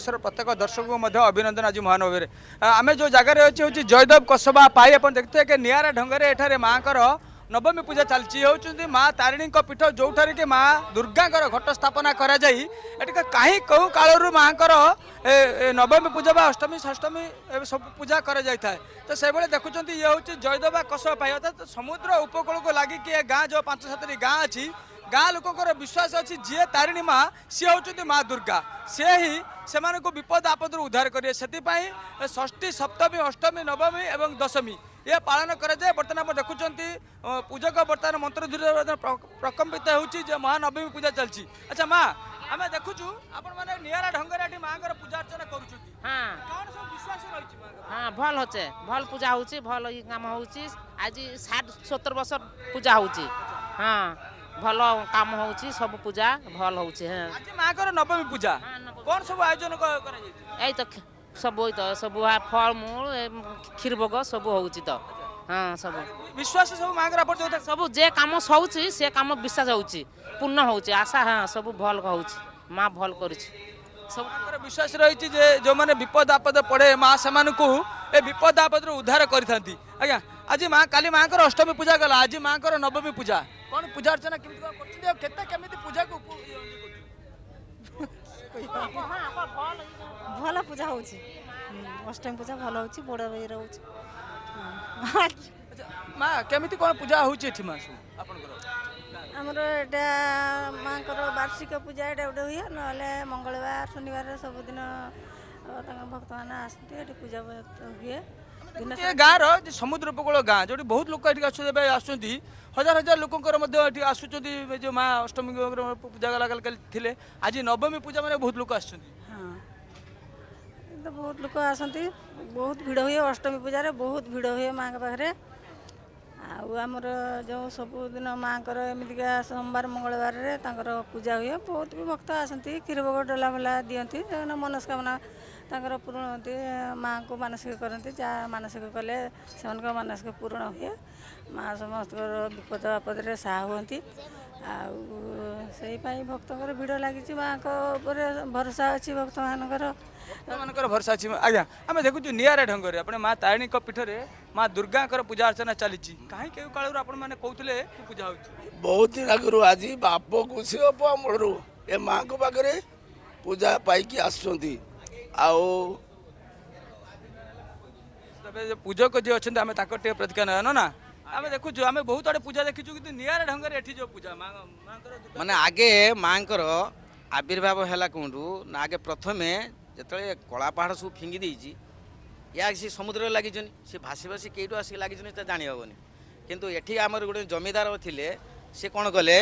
sir प्रत्येक दर्शक को अभिनंदन आज महानगर आम जो जगार अच्छे हूँ जयदेव कसबा पाई आप देखते हैं कि निरा ढंग से माँ नवमी पूजा चलती हूँ माँ तारिणी पीठ जोठार कि माँ दुर्गा घट स्थापना कर कहीं कौ कालू माँ को नवमी पूजा बा अष्टमी षष्टमी सब पूजा कर तो से भाई देखुं ये हूँ जयदेव कसबा पाई अर्थात समुद्र उपकूल को लगिकी गाँ जो पांच सतरी गाँ अच्छी ଗାଁ ଲୋକଙ୍କର ବିଶ୍ୱାସ ଅଛି ଯିଏ ତାରିଣୀ ମା ସିଏ ହେଉଛନ୍ତି ମା ଦୁର୍ଗା ସେ ହିଁ ସେମାନଙ୍କୁ ବିପଦ ଆପଦରୁ ଉଦ୍ଧାର କରିବେ ସେଥିପାଇଁ ଷଷ୍ଠୀ ସପ୍ତମୀ ଅଷ୍ଟମୀ ନବମୀ ଏବଂ ଦଶମୀ ଏ ପାଳନ କରାଯାଏ ବର୍ତ୍ତମାନ ଆପଣ ଦେଖୁଛନ୍ତି ପୂଜକ ବର୍ତ୍ତମାନ ମନ୍ତ୍ରଧୂରରେ ପ୍ରକମ୍ପିତ ହେଉଛି ଯେ ମହାନବମୀ ପୂଜା ଚାଲିଛି ଆଚ୍ଛା ମା ଆମେ ଦେଖୁଛୁ ଆପଣମାନେ ନିଆରା ଢଙ୍ଗରେ ଏଠି ମାଆଙ୍କର ପୂଜା ଅର୍ଚ୍ଚନା କରୁଛନ୍ତି ହଁ କ'ଣ ସବୁ ବିଶ୍ୱାସ ରହିଛି ହଁ ଭଲ ଅଛେ ଭଲ ପୂଜା ହେଉଛି ଭଲ କାମ ହେଉଛି ଆଜି ଷାଠ ସତର ବର୍ଷ ପୂଜା ହେଉଛି ହଁ ଭଲ କାମ ହେଉଛି ସବୁ ପୂଜା ଭଲ ହେଉଛି ହଁ ମାଙ୍କର ନବମୀ ପୂଜା କ'ଣ ସବୁ ଆୟୋଜନ କରାଯାଇଛି ଏଇ ତ ସବୁ ଏଇ ତ ସବୁ ଫଳମୂଳ କ୍ଷୀରଭୋଗ ସବୁ ହେଉଛି ତ ହଁ ସବୁ ବିଶ୍ୱାସ ସବୁ ମାଙ୍କର ଆପଣ ସବୁ ଯେ କାମ ହେଉଛି ସେ କାମ ବିଶ୍ୱାସ ହେଉଛି ପୂର୍ଣ୍ଣ ହେଉଛି ଆଶା ହଁ ସବୁ ଭଲ ହେଉଛି ମା ଭଲ କରିଛି ସବୁଙ୍କର ବିଶ୍ୱାସ ରହିଛି ଯେ ଯେଉଁମାନେ ବିପଦ ଆପଦ ପଡ଼େ ମା ସେମାନଙ୍କୁ ଏ ବିପଦ ଆପଦରୁ ଉଦ୍ଧାର କରିଥାନ୍ତି ଆଜ୍ଞା আজি মা কালি মাঙ্কর অষ্টমী পূজা গলা আজি মাঙ্কর নবমী পূজা কোন পূজা অর্চনা কেমিতি কোন করছেন আর কেতে কেমিতি পূজা কো ভালো পূজা হচ্ছে অষ্টমী পূজা ভালো হচ্ছে বড় ভাই রহুছে মা কেমিতি কোন পূজা হচ্ছে এটি মা আপনার ଆମର ଏଇଟା ମାଆଙ୍କର ବାର୍ଷିକ ପୂଜା ଏଇଟା ଗୋଟେ ହୁଏ ନହେଲେ ମଙ୍ଗଳବାର ଶନିବାର ସବୁଦିନ ତାଙ୍କ ଭକ୍ତମାନେ ଆସନ୍ତି ଏଠି ପୂଜା ହୁଏ ଗୋଟିଏ ଗାଁର ଯେ ସମୁଦ୍ର ଉପକୂଳ ଗାଁ ଯେଉଁଠି ବହୁତ ଲୋକ ଏଠି ଆସୁଛନ୍ତି ଏବେ ଆସୁଛନ୍ତି ହଜାର ହଜାର ଲୋକଙ୍କର ମଧ୍ୟ ଏଠି ଆସୁଛନ୍ତି ଯେଉଁ ମା ଅଷ୍ଟମୀ ପୂଜା ଗଲାକାଲି ଥିଲେ ଆଜି ନବମୀ ପୂଜା ମାନେ ବହୁତ ଲୋକ ଆସୁଛନ୍ତି ହଁ ବହୁତ ଲୋକ ଆସନ୍ତି ବହୁତ ଭିଡ଼ ହୁଏ ଅଷ୍ଟମୀ ପୂଜାରେ ବହୁତ ଭିଡ଼ ହୁଏ ମାଆଙ୍କ ପାଖରେ आउन जो सबुदिन मामितिका सोमबार मङ्गलबार तर पूजा बहुत भी भक्त आसिरभगो डलाबोला दिन मनस्कमना पूरण हाँको मानसिक कति जा मनसिक कले समा मानसिक पूर हेमा सम विपद बापदले सा हामी आउँदै भक्तको भिड लाग मा भरोसा अझ भक्त मनको भरोसा आज अब देखुछु नियर ढङ्गले आफ्नो माँ तारिणी पीठर মা দুর্গাঙ্কর পূজা অর্চনা চালিছি কাহি কেউ কালু আপন মানে কৌলে কি পূজা হচ্ছে বহুত দিন আগর আজি বাপ ঝিও পুয়া মূলর এ মাঙ্ক পাখে পূজা পাইকি আসছেন আও পূজক যে অনেক আমি তাঁর টিকে প্রতিক্রিয়া নেওয়া না আমি দেখুছু আমি বহুত আড়ে পূজা দেখিছু কিন্তু নিয়ারা ঢঙ্গরে এটি যে পূজা মানে আগে মাঙ্কর আবির্ভাব হেলা কোটু না আগে প্রথমে যেতবে কলা পাহাড় সব ফিঙ্গি দিয়েছি या सी समुद्र लागिन्छ सी भासी भासी कई आसिक लागिन्छ त्यो कितु हेन किन एटि आम गए जमिदार ले सि कले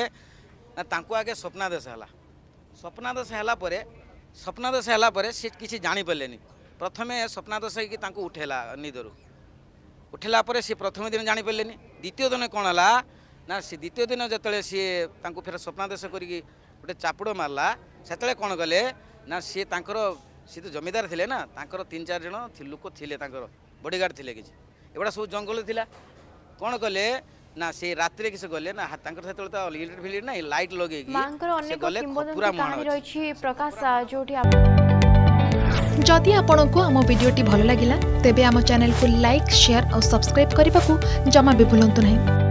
आगे स्वप्नादेश होला स्वप्नादेश होला स्वप्नादेश होला सि कि जाँपारे प्रथम स्वप्नादेश होइक त उठेला निदर उठेला सि प्रथम दिन जाँपारे द्वितीय दिन कौन है ना सि द्वितीय दिन जति सि फेरि स्वप्नादेश गरिक गए चापुड मारला कन् कले ना सि সে তো জমিদার লে না তাঁর তিন চার জন লোক লে তাঁর বডিগার্ড লে কিছু এগুলা সব জঙ্গল লা কোণ কলে না সে রাত্রে কিছু গলে না তাঁর সেতবে তো লিড ফিলিড না লাইট লগাইকি পুরা রয়েছে যদি আপনার আম ভিডিওটি ভাল লাগিলা তেবে আম চ্যানেলকে লাইক শেয়ার ও সবসক্রাইব করা জমা বি ভুলতু না